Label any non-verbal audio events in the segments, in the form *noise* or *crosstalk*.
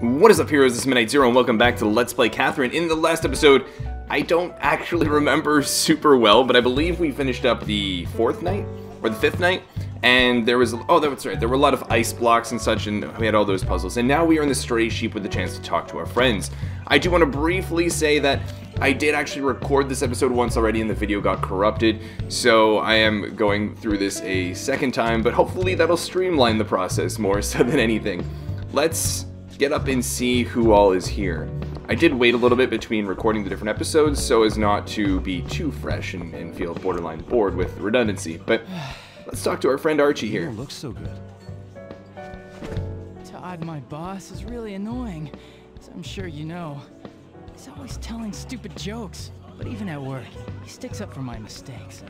What is up, heroes? This is MidniteZer0, and welcome back to Let's Play Catherine. In the last episode, I don't actually *laughs* remember super well, but I believe we finished up the fourth night, or the fifth night, and there was, oh, that's right, there were a lot of ice blocks and such, and we had all those puzzles, and now we are in the Stray Sheep with the chance to talk to our friends. I do want to briefly say that I did actually record this episode once already, and the video got corrupted, so I am going through this a second time, but hopefully that'll streamline the process more *laughs* so than anything. Let's get up and see who all is here. I did wait a little bit between recording the different episodes so as not to be too fresh and, and feel borderline bored with redundancy, but let's talk to our friend Archie here. don't look so good. Todd, my boss, is really annoying, as I'm sure you know. He's always telling stupid jokes, but even at work, he sticks up for my mistakes.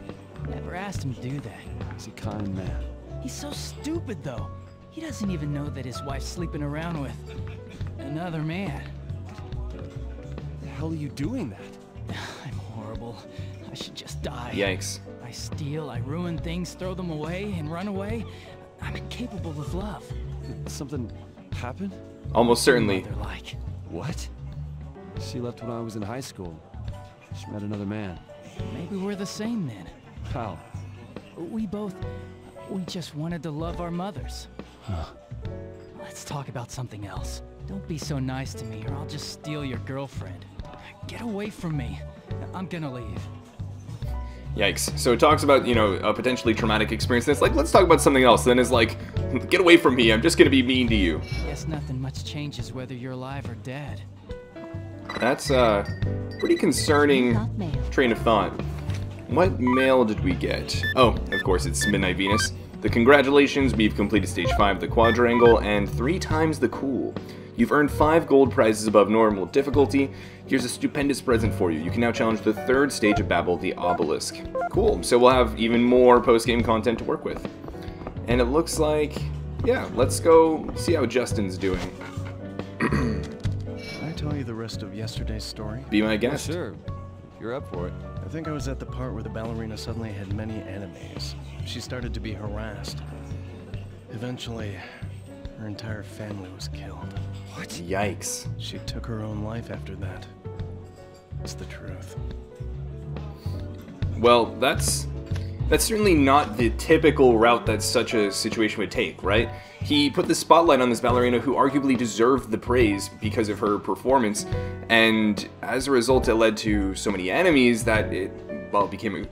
Never asked him to do that. He's a kind man. He's so stupid, though. He doesn't even know that his wife's sleeping around with another man. The hell are you doing that? *sighs* I'm horrible. I should just die. Yikes. I steal, I ruin things, throw them away, and run away. I'm incapable of love. Did something happen? Almost certainly. They're like, What? She left when I was in high school. She met another man. maybe we're the same then. How? We both. We just wanted to love our mothers. Let's talk about something else. Don't be so nice to me, or I'll just steal your girlfriend. Get away from me. I'm gonna leave. Yikes. So it talks about, you know, a potentially traumatic experience, and it's like, let's talk about something else. Then it's like, *laughs* get away from me, I'm just gonna be mean to you. Guess nothing much changes whether you're alive or dead. That's, uh, pretty concerning train of thought. What mail did we get? Oh, of course, it's Midnight Venus. The congratulations, we've completed stage 5 of the quadrangle, and 3 times the cool. You've earned 5 gold prizes above normal difficulty. Here's a stupendous present for you. You can now challenge the third stage of Babel, the Obelisk. Cool, so we'll have even more post-game content to work with. And it looks like, yeah, let's go see how Justin's doing. Can I tell you the rest of yesterday's story? Be my Yeah, guest. sure. You're up for it. I think I was at the part where the ballerina suddenly had many enemies. She started to be harassed. Eventually, her entire family was killed. What? Yikes. She took her own life after that. It's the truth. Well, that's that's certainly not the typical route that such a situation would take, right? He put the spotlight on this ballerina who arguably deserved the praise because of her performance, and as a result, it led to so many enemies that it well became an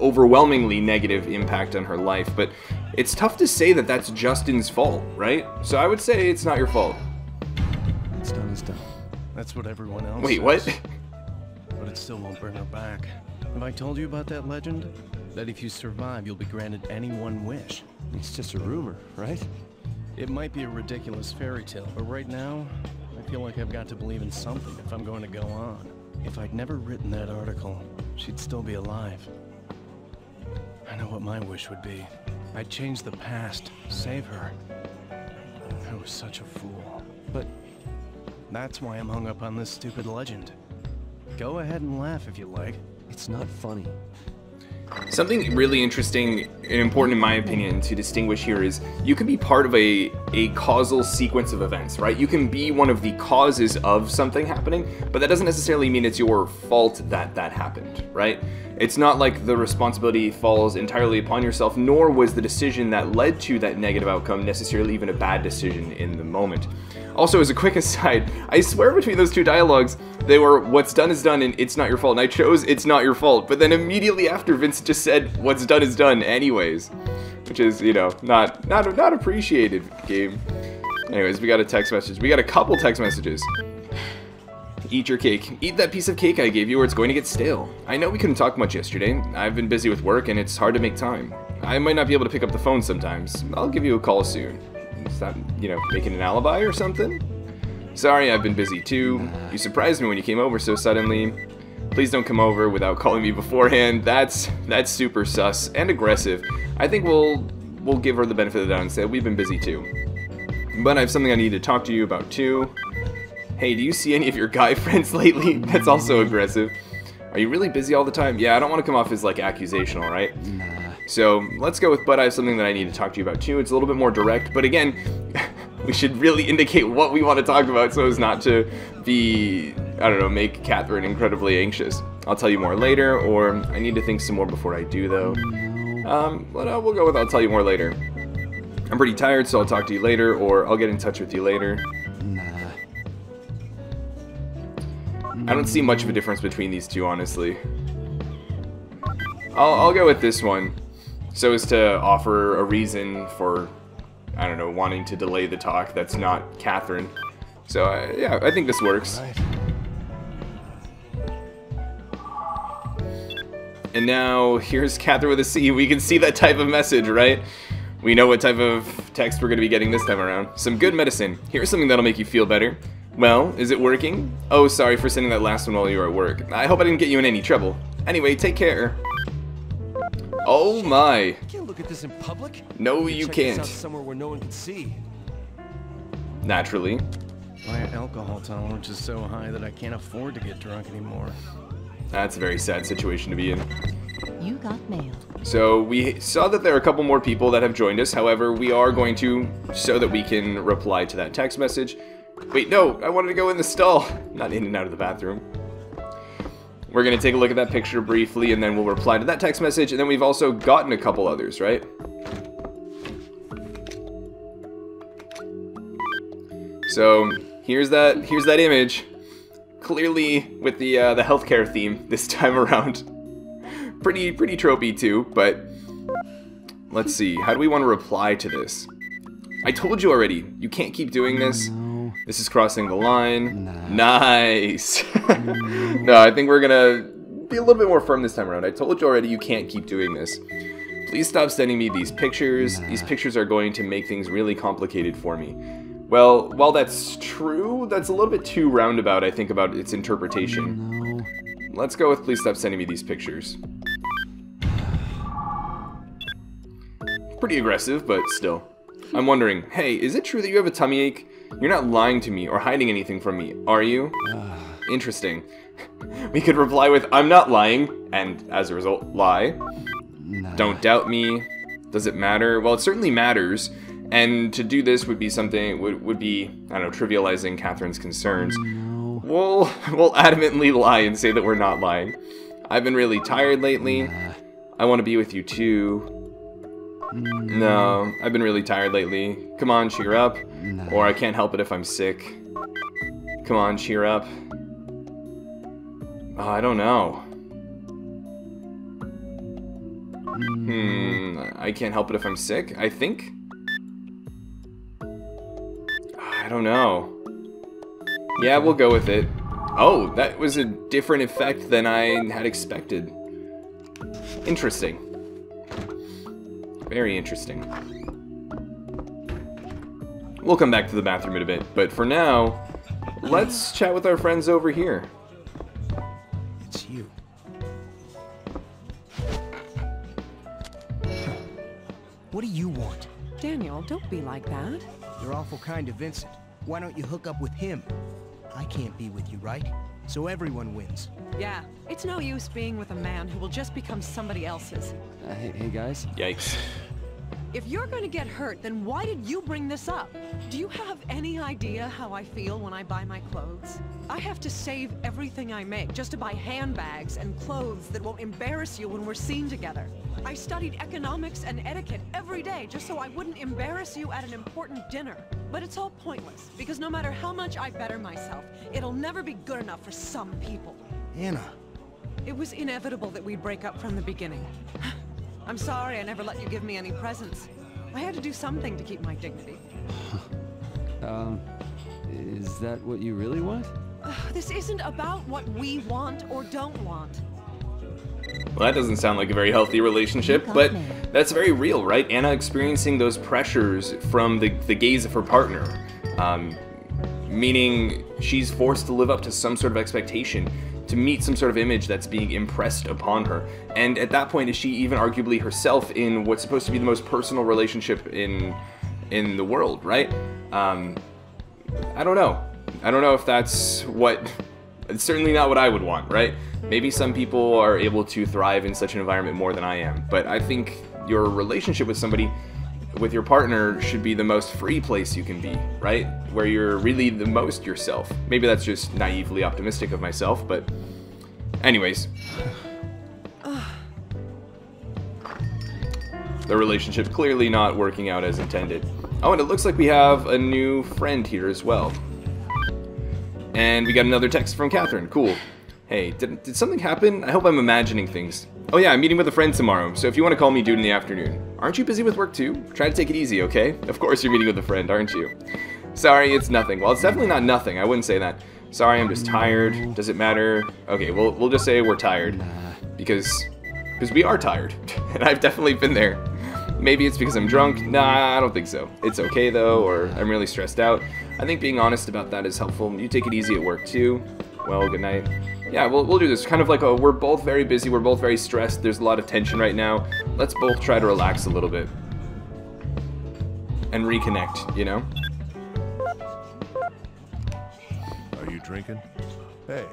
overwhelmingly negative impact on her life. But it's tough to say that that's Justin's fault, right? So I would say it's not your fault. What's done is done. That's what everyone else Wait, says, what? But it still won't bring her back. Have I told you about that legend? That if you survive, you'll be granted any one wish. It's just a rumor, right? It might be a ridiculous fairy tale, but right now, I feel like I've got to believe in something if I'm going to go on. If I'd never written that article, she'd still be alive. I know what my wish would be. I'd change the past, save her. I was such a fool. But That's why I'm hung up on this stupid legend. Go ahead and laugh if you like. it's not funny. Something really interesting and important in my opinion to distinguish here is you can be part of a, a causal sequence of events, right? You can be one of the causes of something happening, but that doesn't necessarily mean it's your fault that that happened, right? It's not like the responsibility falls entirely upon yourself, nor was the decision that led to that negative outcome necessarily even a bad decision in the moment. Also, as a quick *laughs* aside, I swear between those two dialogues, they were what's done is done and it's not your fault. And I chose it's not your fault. But then immediately after Vince just said what's done is done anyways. Which is, you know, not not not appreciated game. Anyways, we got a text message. We got a couple text messages. Eat your cake. Eat that piece of cake I gave you or it's going to get stale. I know we couldn't talk much yesterday. I've been busy with work and it's hard to make time. I might not be able to pick up the phone sometimes. I'll give you a call soon. That, you know, making an alibi or something? Sorry, I've been busy too. You surprised me when you came over so suddenly. Please don't come over without calling me beforehand. That's that's super sus and aggressive. I think we'll we'll give her the benefit of the doubt and say we've been busy too. But I have something I need to talk to you about too. Hey, do you see any of your guy *laughs* friends lately? *laughs* That's also aggressive. Are you really busy all the time? Yeah, I don't want to come off as like accusational, right? Nah. So let's go with but I have something that I need to talk to you about too. It's a little bit more direct, but again, *laughs* we should really indicate what we want to talk about so as not to be, I don't know, make Catherine incredibly anxious. I'll tell you more later, or I need to think some more before I do, though. Um, well, we'll go with I'll tell you more later. I'm pretty tired, so I'll talk to you later, or I'll get in touch with you later. I don't see much of a difference between these two, honestly. I'll, I'll go with this one, so as to offer a reason for, I don't know, wanting to delay the talk that's not Catherine. So, uh, yeah, I think this works. Right. And now, here's Catherine with a C. We can see that type of message, right? We know what type of text we're going to be getting this time around. Some good medicine. Here's something that'll make you feel better. Well, is it working? Oh, sorry for sending that last one while you were at work. I hope I didn't get you in any trouble. Anyway, take care. Oh my. Can't look at this in public. No, you Check this out can't. somewhere where no one can see. Naturally. My alcohol tolerance is so high that I can't afford to get drunk anymore. That's a very sad situation to be in. You got mail. So we saw that there are a couple more people that have joined us. However, we are going to, so that we can reply to that text message. Wait, no, I wanted to go in the stall, not in and out of the bathroom. We're going to take a look at that picture briefly, and then we'll reply to that text message, and then we've also gotten a couple others, right? So here's that here's that image, clearly with the uh, the healthcare theme *laughs* this time around. pretty pretty tropey too, but let's see. How do we want to reply to this? I told you already. You can't keep doing this. This is crossing the line. Nah. Nice. *laughs* no, I think we're gonna be a little bit more firm this time around. I told you already you can't keep doing this. Please stop sending me these pictures. These pictures are going to make things really complicated for me. Well, while that's true, that's a little bit too roundabout, I think, about its interpretation. Oh, no. Let's go with please stop sending me these pictures. Pretty aggressive, but still. I'm wondering, hey, is it true that you have a tummy ache? You're not lying to me or hiding anything from me, are you? *sighs* Interesting. *laughs* We could reply with, I'm not lying, and as a result, lie. Nah. Don't doubt me. Does it matter? Well, it certainly matters. And to do this would be something, would, would be, I don't know, trivializing Catherine's concerns. No. We'll, *laughs* we'll adamantly lie and say that we're not lying. I've been really tired lately. I want to be with you too. Mm. No, I've been really tired lately. Come on, cheer up. Nah. Or I can't help it if I'm sick. Come on, cheer up. Oh, I don't know. Mm. Hmm, I can't help it if I'm sick, I think? I don't know. Yeah, we'll go with it. Oh, that was a different effect than I had expected. Interesting. Very interesting. We'll come back to the bathroom in a bit, but for now, let's chat with our friends over here. It's you. What do you want? Daniel, don't be like that. You're awful kind to Vincent. Why don't you hook up with him? I can't be with you, right? So everyone wins. Yeah, it's no use being with a man who will just become somebody else's. Uh, hey, hey, guys. Yikes. If you're going to get hurt, then why did you bring this up? Do you have any idea how I feel when I buy my clothes? I have to save everything I make just to buy handbags and clothes that won't embarrass you when we're seen together. I studied economics and etiquette every day just so I wouldn't embarrass you at an important dinner. But it's all pointless, because no matter how much I better myself, it'll never be good enough for some people. Anna, It was inevitable that we'd break up from the beginning. I'm sorry I never let you give me any presents. I had to do something to keep my dignity. *laughs* Um, is that what you really want? *sighs* This isn't about what we want or don't want. Well, that doesn't sound like a very healthy relationship, but that's very real, right? Anna experiencing those pressures from the, the gaze of her partner. Um, meaning she's forced to live up to some sort of expectation, to meet some sort of image that's being impressed upon her. And at that point, is she even arguably herself in what's supposed to be the most personal relationship in in the world, right? Um, I don't know. I don't know if that's what. It's certainly not what I would want, right? Maybe some people are able to thrive in such an environment more than I am, but I think your relationship with somebody with your partner should be the most free place you can be, right? Where you're really the most yourself. Maybe that's just naively optimistic of myself, but anyways. *sighs* The relationship clearly not working out as intended. Oh, and it looks like we have a new friend here as well. And we got another text from Catherine. Cool. Hey, did, did something happen? I hope I'm imagining things. Oh yeah, I'm meeting with a friend tomorrow, so if you want to call me dude in the afternoon. Aren't you busy with work too? Try to take it easy, okay? Of course you're meeting with a friend, aren't you? Sorry, it's nothing. Well, it's definitely not nothing. I wouldn't say that. Sorry, I'm just tired. Does it matter? Okay, we'll, we'll just say we're tired. Because, because we are tired. *laughs* and I've definitely been there. Maybe it's because I'm drunk. Nah, I don't think so. It's okay though, or I'm really stressed out. I think being honest about that is helpful. You take it easy at work too. Well, good night. Yeah, we'll, we'll do this. Kind of like a, we're both very busy, we're both very stressed, there's a lot of tension right now. Let's both try to relax a little bit. And reconnect, you know? Are you drinking? Hey,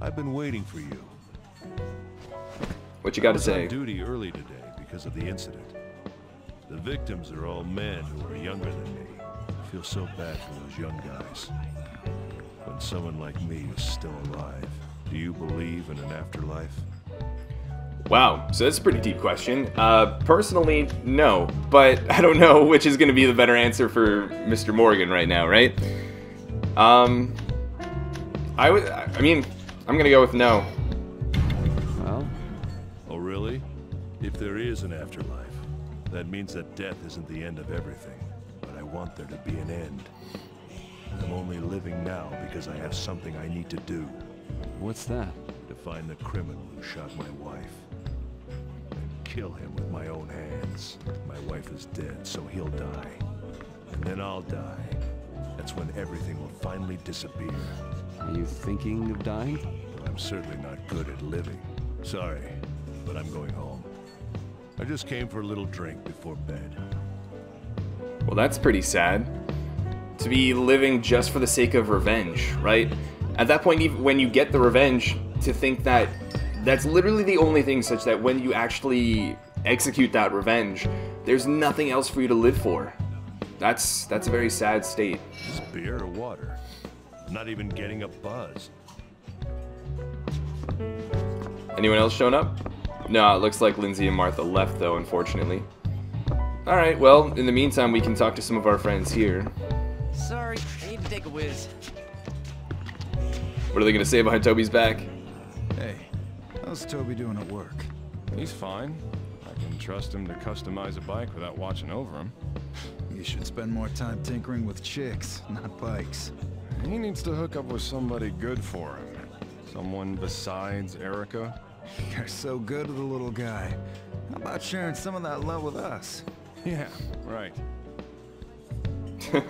I've been waiting for you. What you got to say? on duty early today because of the incident. The victims are all men who are younger than me. I feel so bad for those young guys. When someone like me is still alive, do you believe in an afterlife? Wow, so that's a pretty deep question. Uh, personally, no, but *laughs* I don't know which is going to be the better answer for Mr. Morgan right now, right? Um, I would. I mean, I'm gonna go with no. Well, Oh, really? If there is an afterlife, that means that death isn't the end of everything. But I want there to be an end. I'm only living now because I have something I need to do. what's that? To find the criminal who shot my wife. And kill him with my own hands. My wife is dead, so he'll die. And then I'll die. That's when everything will finally disappear. Are you thinking of dying? I'm certainly not good at living. Sorry, but I'm going home. I just came for a little drink before bed. Well, that's pretty sad. To be living just for the sake of revenge, right? At that point, even when you get the revenge, to think that that's literally the only thing such that when you actually execute that revenge, there's nothing else for you to live for. That's that's a very sad state. Just beer or water? Not even getting a buzz. Anyone else shown up? No, it looks like Lindsay and Martha left though, unfortunately. Alright, well, in the meantime, we can talk to some of our friends here. Sorry, I need to take a whiz. What are they gonna say behind Toby's back? Hey, how's Toby doing at work? He's fine. I can trust him to customize a bike without watching over him. You should spend more time tinkering with chicks, not bikes. He needs to hook up with somebody good for him. Someone besides Erica. You're so good to the little guy. How about sharing some of that love with us? Yeah, right. *laughs*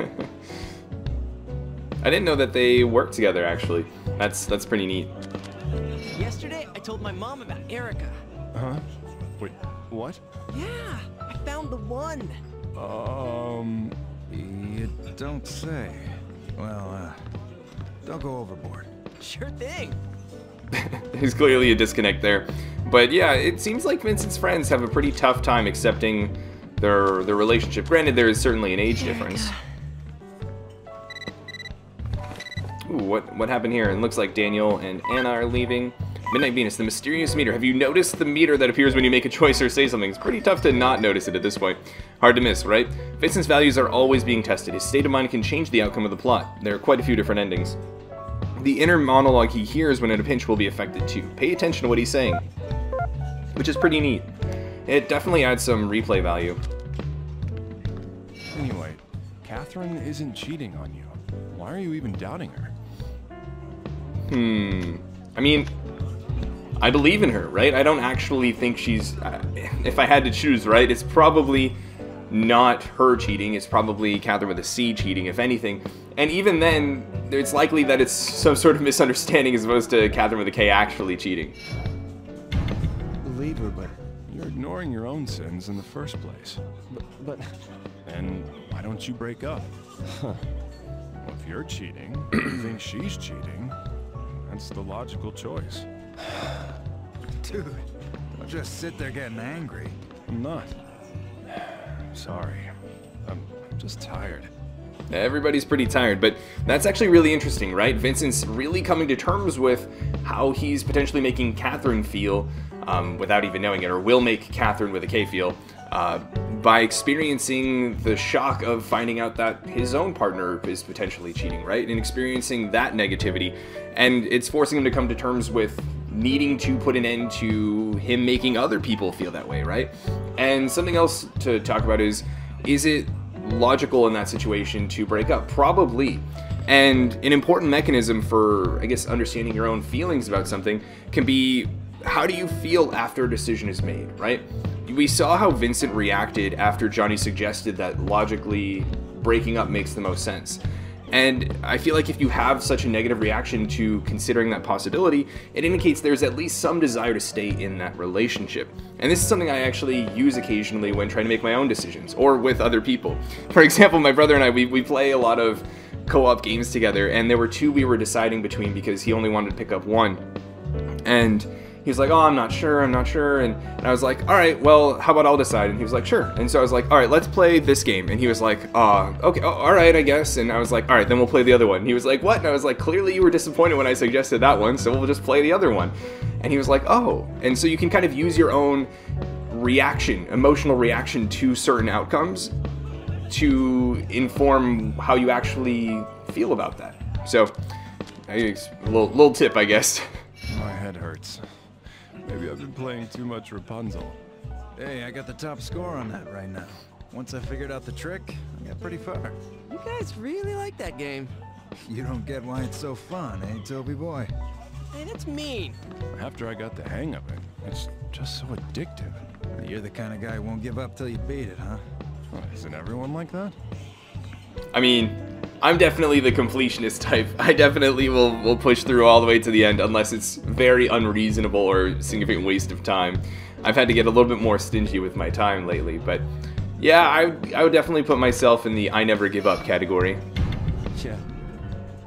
I didn't know that they worked together actually. That's that's pretty neat. Yesterday, I told my mom about Erica. Huh? Wait, what? Yeah, I found the one. Um, You don't say. Well, uh, don't go overboard. Sure thing. *laughs* There's clearly a disconnect there. But yeah, it seems like Vincent's friends have a pretty tough time accepting their their relationship. Granted, there is certainly an age difference. Ooh, what what happened here? It looks like Daniel and Anna are leaving. Midnight Venus, the mysterious meter. Have you noticed the meter that appears when you make a choice or say something? It's pretty tough to not notice it at this point. Hard to miss, right? Vincent's values are always being tested. His state of mind can change the outcome of the plot. There are quite a few different endings. The inner monologue he hears when in a pinch will be affected too. Pay attention to what he's saying, which is pretty neat. It definitely adds some replay value. anyway, Catherine isn't cheating on you. Why are you even doubting her? Hmm. I mean, I believe in her, right? I don't actually think she's. Uh, if I had to choose, right, it's probably not her cheating. It's probably Catherine with a C cheating, if anything. And even then, it's likely that it's some sort of misunderstanding as opposed to Catherine with a K actually cheating. Believe her, but You're ignoring your own sins in the first place. But, but And why don't you break up? Well, if you're cheating, you think she's cheating, that's the logical choice. *sighs* dude, don't just sit there getting angry. I'm not. sorry. I'm just tired. Everybody's pretty tired, but that's actually really interesting, right? Vincent's really coming to terms with how he's potentially making Catherine feel um, without even knowing it, or will make Catherine with a K feel uh, by experiencing the shock of finding out that his own partner is potentially cheating, right? And experiencing that negativity. And it's forcing him to come to terms with needing to put an end to him making other people feel that way, right? And something else to talk about is is it logical in that situation to break up? Probably. And an important mechanism for, I guess, understanding your own feelings about something can be how do you feel after a decision is made, right? We saw how Vincent reacted after Jonny suggested that logically breaking up makes the most sense. And I feel like if you have such a negative reaction to considering that possibility, it indicates there's at least some desire to stay in that relationship. And this is something I actually use occasionally when trying to make my own decisions or with other people. *laughs* For example, my brother and I, we, we play a lot of co op games together, and there were two we were deciding between because he only wanted to pick up one. And he was like, oh, I'm not sure, I'm not sure. And, and, I was like, all right, well, how about I'll decide? And he was like, sure. And so I was like, all right, let's play this game. And he was like, uh, okay, oh, all right, I guess. And I was like, all right, then we'll play the other one. And he was like, what? And I was like, clearly you were disappointed when I suggested that one, so we'll just play the other one. And he was like, oh. And so you can kind of use your own reaction, emotional reaction to certain outcomes to inform how you actually feel about that. So, a little, little tip, I guess. My head hurts. Maybe I've been playing too much Rapunzel. Hey, I got the top score on that right now. Once I figured out the trick, I got pretty far. You guys really like that game. You don't get why it's so fun, eh, Toby boy? Hey, that's mean. After I got the hang of it, it's just so addictive. You're the kind of guy who won't give up till you beat it, huh? Well, isn't everyone like that? I mean, I'm definitely the completionist type. *laughs* I definitely will, will push through all the way to the end unless it's very unreasonable or significant waste of time. I've had to get a little bit more stingy with my time lately, but yeah, I, I would definitely put myself in the I never give up category. Yeah.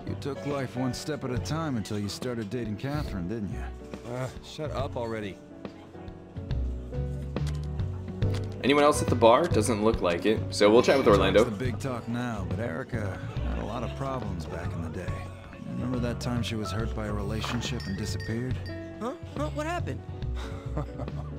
You took life one step at a time until you started dating Catherine, didn't you? Uh, shut up already. Anyone else at the bar? Doesn't look like it. So we'll chat with Orlando. the big talk now, but Erica had a lot of problems back in the day. Remember that time she was hurt by a relationship and disappeared? Huh? Huh? What happened? *laughs*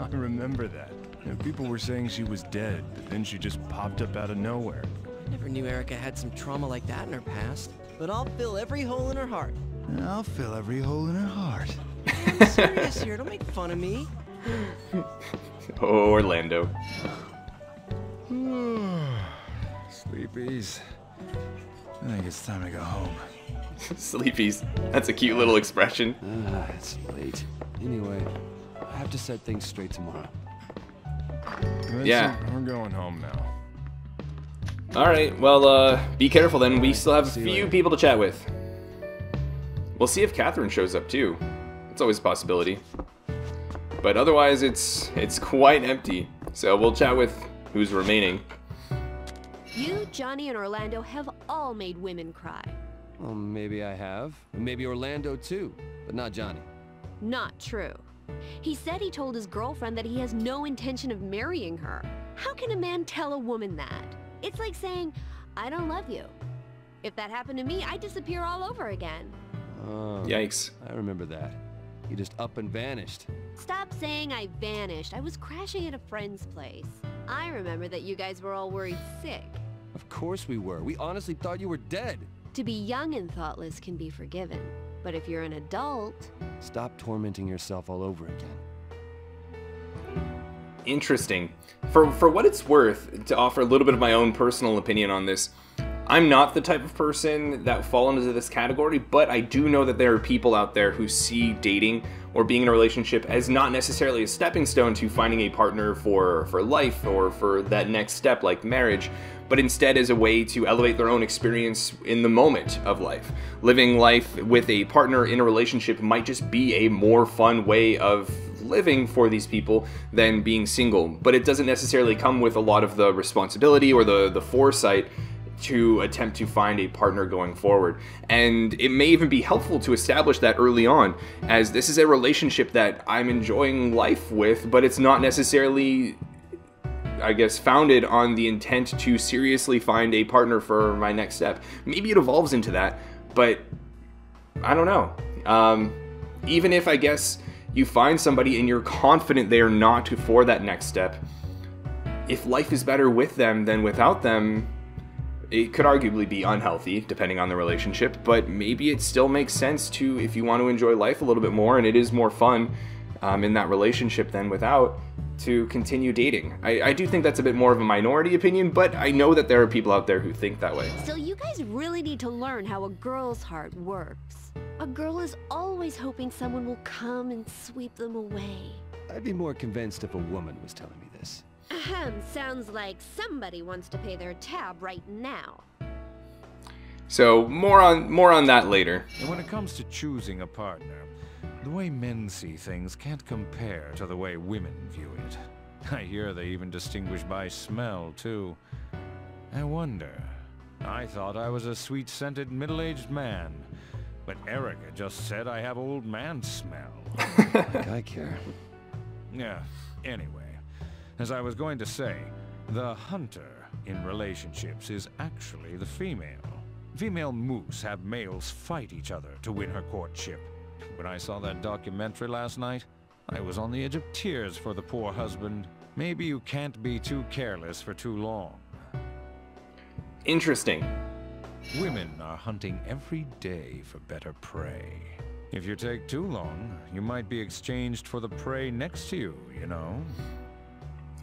I remember that. You know, people were saying she was dead, but then she just popped up out of nowhere. I never knew Erica had some trauma like that in her past. But I'll fill every hole in her heart. I'll fill every hole in her heart. *laughs* I'm serious here. Don't make fun of me. Oh, Orlando. *sighs* Sleepies. I think it's time to go home. *laughs* Sleepies. That's a cute little expression. Ah, it's late. Anyway, I have to set things straight tomorrow. Listen, Yeah. We're going home now. All right. Well, uh, be careful then. We still have a few later. people to chat with. We'll see if Catherine shows up too. It's always a possibility. But otherwise, it's it's quite empty. So we'll chat with who's remaining. You, Jonny, and Orlando have all made women cry. Well, maybe I have. Maybe Orlando too, but not Jonny. Not true. He said he told his girlfriend that he has no intention of marrying her. How can a man tell a woman that? It's like saying, I don't love you. If that happened to me, I'd disappear all over again. Oh, Yikes. I remember that. You just up and vanished. Stop saying I vanished. I was crashing at a friend's place. I remember that you guys were all worried sick. Of course we were. We honestly thought you were dead. To be young and thoughtless can be forgiven. But if you're an adult, Stop tormenting yourself all over again. Interesting. For for what it's worth, to offer a little bit of my own personal opinion on this, I'm not the type of person that fall into this category, but I do know that there are people out there who see dating or being in a relationship as not necessarily a stepping stone to finding a partner for for life or for that next step like marriage, but instead as a way to elevate their own experience in the moment of life. Living life with a partner in a relationship might just be a more fun way of living for these people than being single, but it doesn't necessarily come with a lot of the responsibility or the the foresight to attempt to find a partner going forward. And it may even be helpful to establish that early on, as this is a relationship that I'm enjoying life with, but it's not necessarily I guess, founded on the intent to seriously find a partner for my next step. Maybe it evolves into that, but I don't know. Um, even if I guess you find somebody and you're confident they are not for that next step, if life is better with them than without them, it could arguably be unhealthy depending on the relationship, but maybe it still makes sense to, if you want to enjoy life a little bit more and it is more fun um, in that relationship than without, to continue dating. I, I do think that's a bit more of a minority opinion, but I know that there are people out there who think that way. So you guys really need to learn how a girl's heart works. A girl is always hoping someone will come and sweep them away. I'd be more convinced if a woman was telling me this. Ahem, sounds like somebody wants to pay their tab right now. So more on more on that later. And when it comes to choosing a partner, the way men see things can't compare to the way women view it. I hear they even distinguish by smell, too. I wonder. I thought I was a sweet-scented middle-aged man, but Erica just said I have old man smell. *laughs* like I care. Yeah, anyway. As I was going to say, the hunter in relationships is actually the female. Female moose have males fight each other to win her courtship. When I saw that documentary last night, I was on the edge of tears for the poor husband. Maybe you can't be too careless for too long. Interesting. Women are hunting every day for better prey. If you take too long, you might be exchanged for the prey next to you, you know?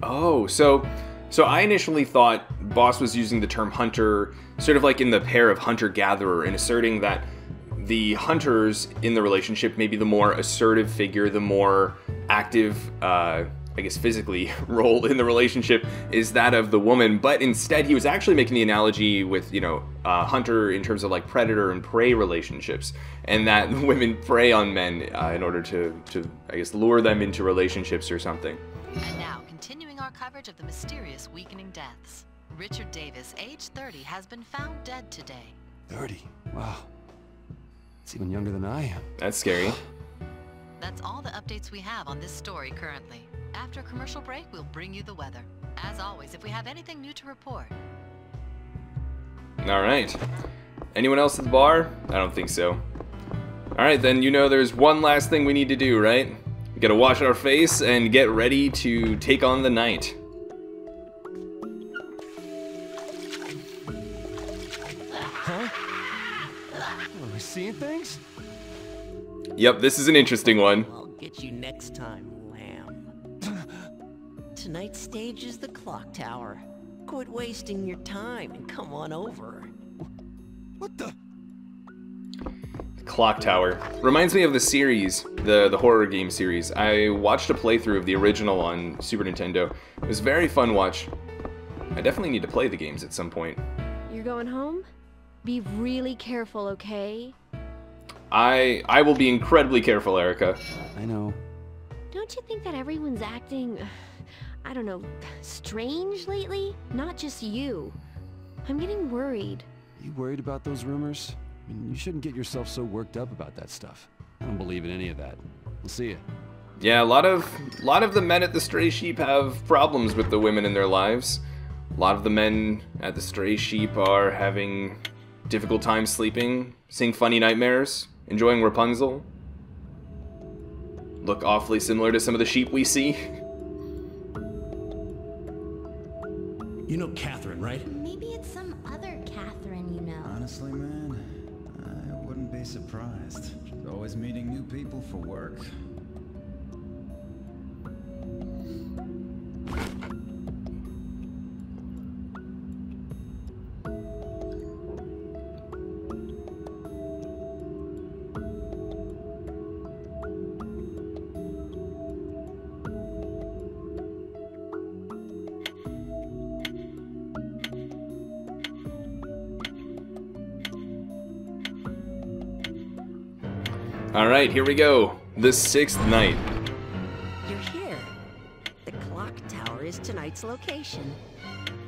Oh, so so I initially thought Boss was using the term hunter sort of like in the pair of hunter gatherer and asserting that the hunters in the relationship, maybe the more assertive figure, the more active, uh, I guess physically, *laughs* role in the relationship is that of the woman. But instead, he was actually making the analogy with, you know, uh, hunter in terms of like predator and prey relationships, and that *laughs* women prey on men uh, in order to, to, I guess, lure them into relationships or something. And now, our coverage of the mysterious weakening deaths. Richard Davis, age 30, has been found dead today. 30? Wow. It's even younger than I am. That's scary. *gasps* That's all the updates we have on this story currently. After a commercial break, we'll bring you the weather. As always, if we have anything new to report. All right. Anyone else at the bar? I don't think so. All right, then you know there's one last thing we need to do, right? We gotta wash our face and get ready to take on the night. Huh? Are we seeing things? Yep, this is an interesting one. I'll get you next time, lamb. *laughs* Tonight's stage is the clock tower. Quit wasting your time and come on over. What the? Clock Tower. Reminds me of the series, the, the horror game series. I watched a playthrough of the original on Super Nintendo. It was a very fun watch. I definitely need to play the games at some point. You're going home? Be really careful, okay? I I will be incredibly careful, Erica. I know. Don't you think that everyone's acting, *sighs* I don't know, *sighs* strange lately? Not just you. I'm getting worried. You worried about those rumors? I mean, you shouldn't get yourself so worked up about that stuff. I don't believe in any of that. We'll see you. Yeah, a lot of a lot of the men at the Stray Sheep have problems with the women in their lives. A lot of the men at the Stray Sheep are having difficult time sleeping, seeing funny nightmares, enjoying Rapunzel. Look awfully similar to some of the sheep we see. You know Catherine, right? Maybe it's some other Catherine you know. Honestly, man, I wouldn't be surprised. Always meeting new people for work. Right, here we go. The sixth night. You're here. The clock tower is tonight's location.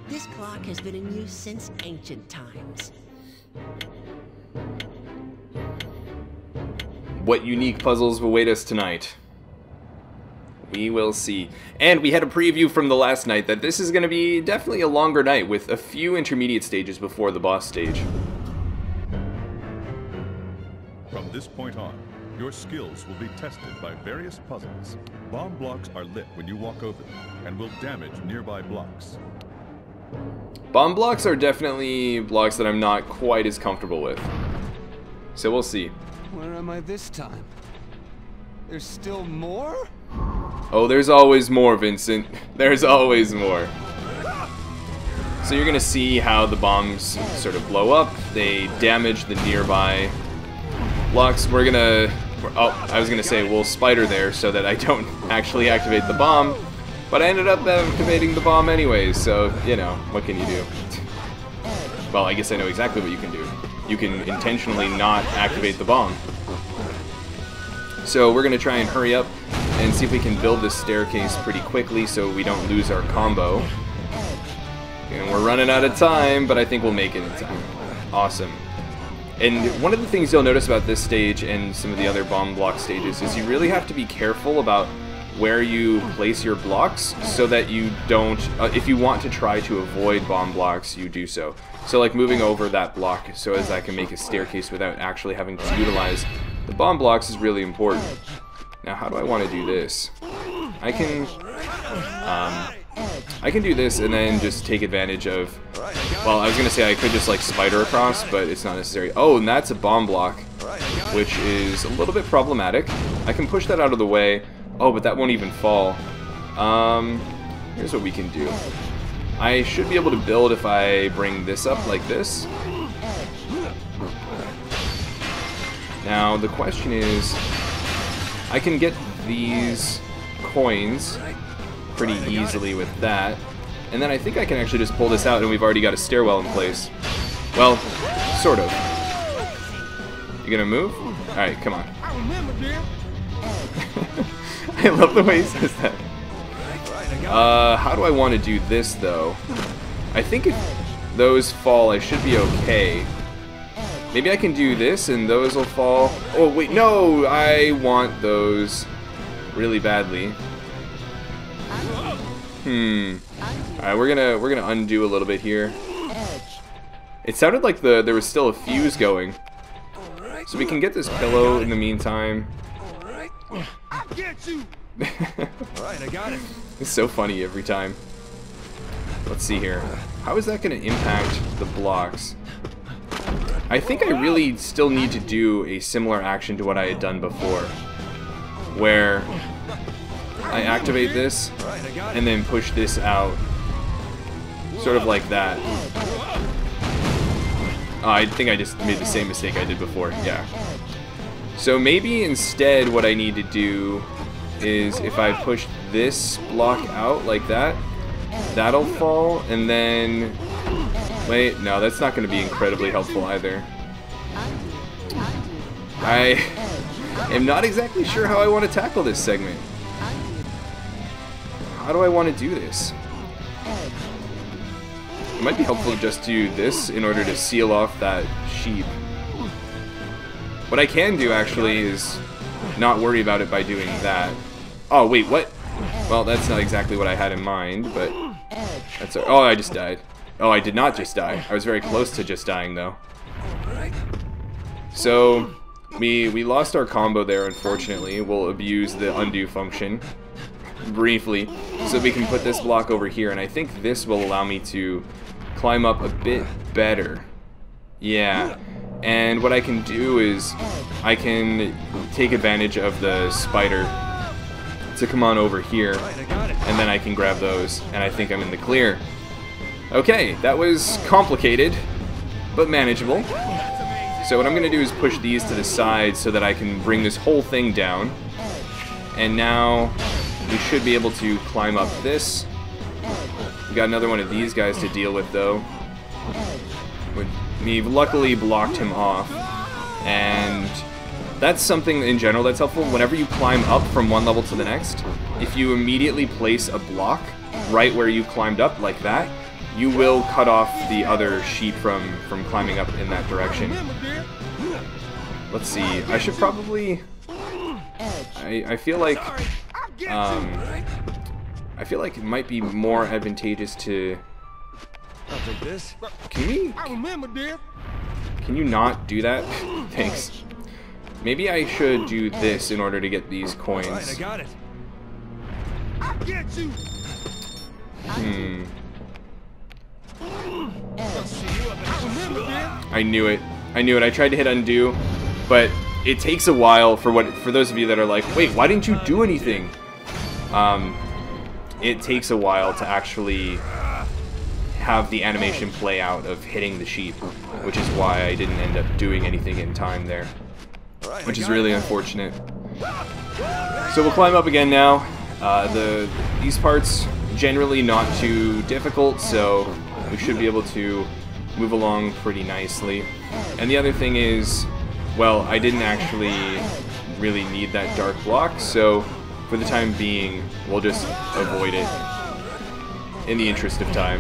This clock has been in use since ancient times. What unique puzzles await us tonight? We will see. And we had a preview from the last night that this is going to be definitely a longer night with a few intermediate stages before the boss stage. From this point on, your skills will be tested by various puzzles. Bomb blocks are lit when you walk over them and will damage nearby blocks. Bomb blocks are definitely blocks that I'm not quite as comfortable with. So we'll see. Where am I this time? There's still more? Oh, there's always more, Vincent. *laughs* There's always more. So you're gonna see how the bombs sort of blow up. They damage the nearby blocks. We're gonna... Oh, I was gonna say we'll spider there so that I don't *laughs* actually activate the bomb. But I ended up activating the bomb anyways, so, you know, what can you do? *laughs* Well, I guess I know exactly what you can do. You can intentionally not activate the bomb. So we're going to try and hurry up and see if we can build this staircase pretty quickly so we don't lose our combo. And we're running out of time, but I think we'll make it in time. Awesome. And one of the things you'll notice about this stage and some of the other bomb block stages is you really have to be careful about where you place your blocks so that you don't, uh, if you want to try to avoid bomb blocks, you do so. So like moving over that block so as I can make a staircase without actually having to utilize the bomb blocks is really important. Now how do I want to do this? I can, um, I can do this and then just take advantage of, well I was going to say I could just like spider across, but it's not necessary. Oh, and that's a bomb block, which is a little bit problematic. I can push that out of the way. Oh, but that won't even fall. Um, here's what we can do. I should be able to build if I bring this up like this. Now, the question is, I can get these coins pretty easily with that. And then I think I can actually just pull this out and we've already got a stairwell in place. Well, sort of. You gonna move? Alright, come on. I *laughs* love the way he says that. Uh, how do I want to do this, though? I think if those fall, I should be okay. Maybe I can do this and those will fall. Oh, wait, no! I want those really badly. Hmm. Alright, we're gonna we're gonna undo a little bit here. It sounded like the there was still a fuse going. So we can get this pillow in the meantime. Get you. *laughs* Alright, I got it. It's so funny every time. Let's see here. How is that going to impact the blocks? I think I really still need to do a similar action to what I had done before. Where I activate this and then push this out. Sort of like that. Oh, I think I just made the same mistake I did before. Yeah. So maybe instead what I need to do is if I push this block out like that, that'll fall, and then... Wait, no, that's not going to be incredibly helpful either. I *laughs* am not exactly sure how I want to tackle this segment. How do I want to do this? It might be helpful to just to do this in order to seal off that sheep. What I can do, actually, is not worry about it by doing that. Oh, wait, what? Well, that's not exactly what I had in mind, but... That's a, Oh, I just died. Oh, I did not just die. I was very close to just dying, though. So, we, we lost our combo there, unfortunately. We'll abuse the undo function briefly so we can put this block over here, and I think this will allow me to climb up a bit better. Yeah. And what I can do is I can take advantage of the spider to come on over here, and then I can grab those, and I think I'm in the clear. Okay, that was complicated, but manageable. So what I'm going to do is push these to the side so that I can bring this whole thing down. And now we should be able to climb up this. We got another one of these guys to deal with, though. We've luckily blocked him off, and that's something in general that's helpful. Whenever you climb up from one level to the next, if you immediately place a block right where you climbed up like that, you will cut off the other sheep from, from climbing up in that direction. Let's see, I should probably... I, I feel like um, I feel like it might be more advantageous to. I'll take this. Can we? I remember this. Can you not do that? Thanks. Maybe I should do this in order to get these coins. Right, I got it. I get you. Hmm. I. I knew it. I knew it. I tried to hit undo, but it takes a while for what for those of you that are like, wait, why didn't you do anything? Um, it takes a while to actually have the animation play out of hitting the sheep, which is why I didn't end up doing anything in time there, which is really unfortunate. So we'll climb up again now. Uh, the these parts generally not too difficult, so we should be able to move along pretty nicely. And the other thing is, well, I didn't actually really need that dark block, so for the time being, we'll just avoid it in the interest of time.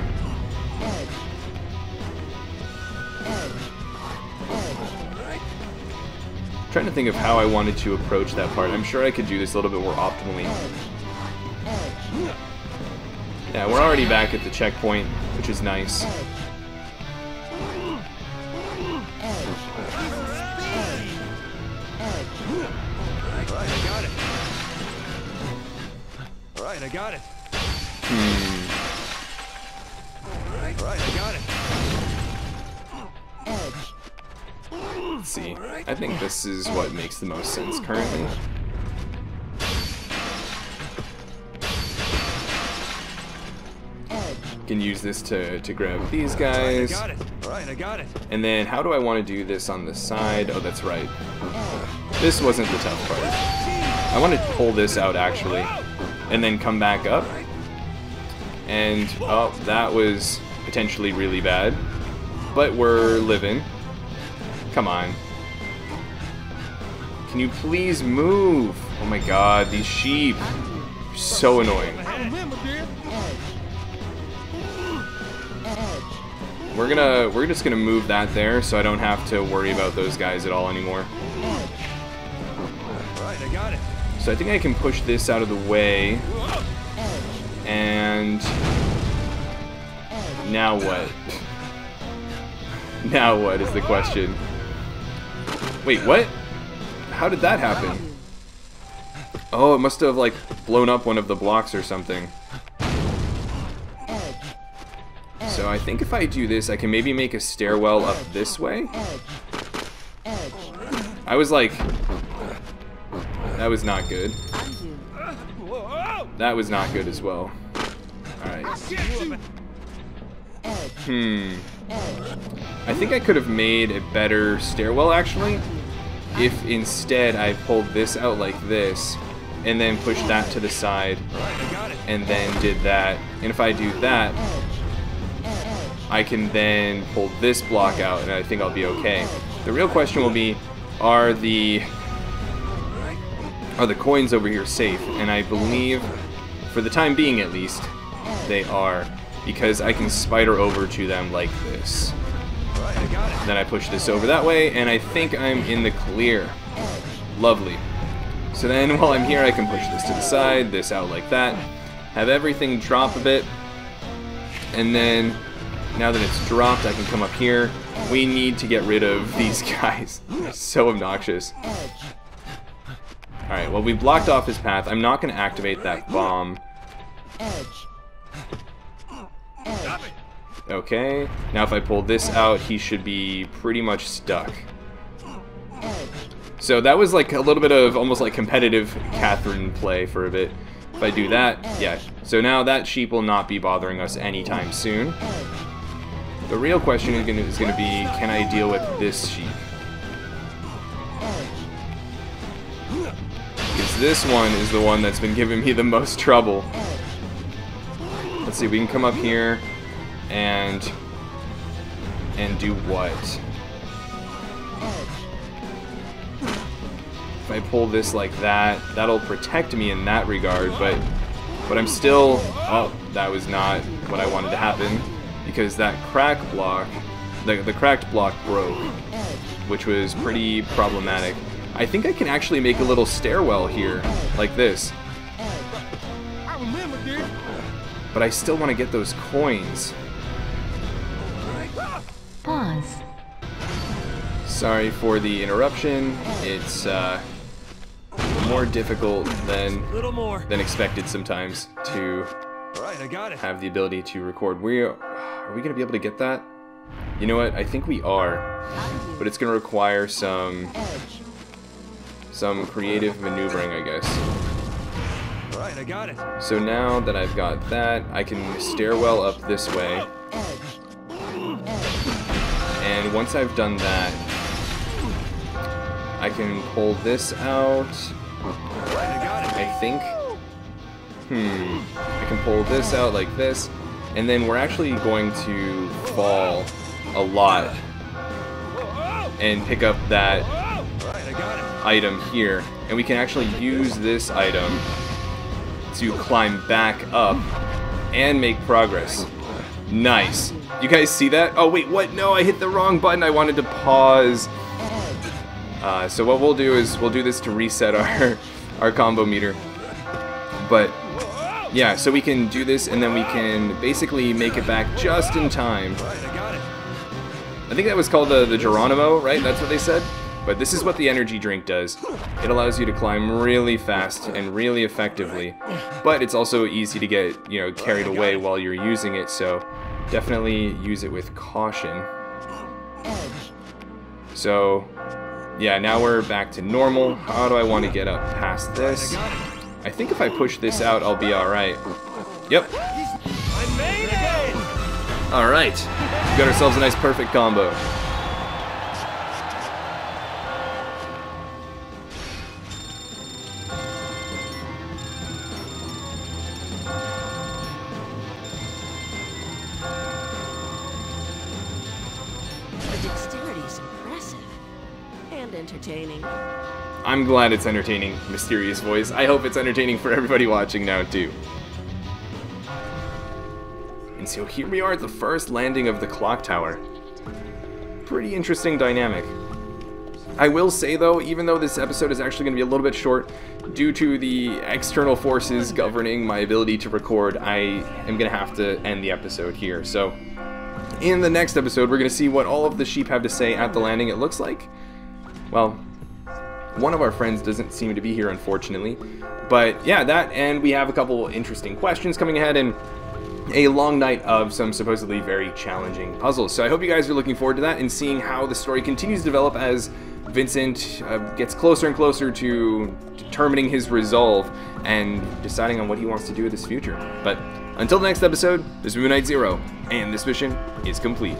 trying to think of how I wanted to approach that part. I'm sure I could do this a little bit more optimally. Yeah, we're already back at the checkpoint, which is nice. Right, I got it. Hmm. Right, I got it. Let's see. I think this is what makes the most sense currently. Can use this to, to grab these guys. Right, I got it. Right, I got it. And then how do I want to do this on the side? Oh, that's right. This wasn't the tough part. I want to pull this out actually, and then come back up. And, oh, that was potentially really bad. But we're living. Come on. Can you please move? Oh my god, these sheep. Are So annoying. We're gonna, we're just gonna move that there so I don't have to worry about those guys at all anymore. Right, I got it. So I think I can push this out of the way. And now what? now what is the question? Wait, what? How did that happen? Oh, it must have like blown up one of the blocks or something. So I think if I do this, I can maybe make a stairwell up this way. I was like, that was not good. That was not good as well. Alright. Hmm. I think I could have made a better stairwell actually if instead I pulled this out like this and then pushed that to the side and then did that. And if I do that, I can then pull this block out and I think I'll be okay. The real question will be, are the are the coins over here safe? And I believe, for the time being at least, they are. Because I can spider over to them like this. Then I push this over that way, and I think I'm in the clear. Lovely. So then, *laughs* while I'm here, I can push this to the side, this out like that, have everything drop a bit, and then, now that it's dropped, I can come up here. We need to get rid of these *laughs* guys. They're so obnoxious. Alright, well, we blocked off his path. I'm not going to activate that bomb. Edge. Edge. Okay, now if I pull this out, he should be pretty much stuck. So that was like a little bit of almost like competitive Catherine play for a bit. If I do that, yeah. So now that sheep will not be bothering us anytime soon. The real question is going to be, can I deal with this sheep? This one is the one that's been giving me the most trouble. Let's see, we can come up here and and do what? If I pull this like that, that'll protect me in that regard, but but I'm still oh, that was not what I wanted to happen because that crack block the, the cracked block broke, which was pretty problematic. I think I can actually make a little stairwell here, like this. but I still want to get those coins. Pause. Sorry for the interruption. It's uh, more difficult than than expected sometimes to have the ability to record. We are, are we gonna be able to get that? You know what? I think we are, but it's gonna require some some creative maneuvering, I guess. Alright, I got it. So now that I've got that, I can stairwell up this way. And once I've done that, I can pull this out. I think. Hmm. I can pull this out like this. And then we're actually going to fall a lot and pick up that item here. And we can actually use this item to climb back up and make progress. Nice. You guys see that? Oh, wait, what? No, I hit the wrong button. I wanted to pause. Uh, so what we'll do is we'll do this to reset our, *laughs* our combo meter. But, yeah, so we can do this and then we can basically make it back just in time. I think that was called the, the Geronimo, right? That's what they said? But this is what the energy drink does. It allows you to climb really fast and really effectively, but it's also easy to get, you know, carried away while you're using it, so definitely use it with caution. So, yeah, now we're back to normal. How do I want to get up past this? I think if I push this out, I'll be alright. Yep. Alright. Got ourselves a nice perfect combo. I'm glad it's entertaining, Mysterious Voice. I hope it's entertaining for everybody watching now, too. And so here we are at the first landing of the clock tower. Pretty interesting dynamic. I will say, though, even though this episode is actually going to be a little bit short, due to the external forces governing my ability to record, I am going to have to end the episode here. So, in the next episode, we're going to see what all of the sheep have to say at the landing. It looks like, well, one of our friends doesn't seem to be here, unfortunately. But yeah, that, and we have a couple interesting questions coming ahead, and a long night of some supposedly very challenging puzzles. So I hope you guys are looking forward to that and seeing how the story continues to develop as Vincent uh, gets closer and closer to determining his resolve and deciding on what he wants to do with his future. But until the next episode, this is MidniteZer0, and this mission is complete.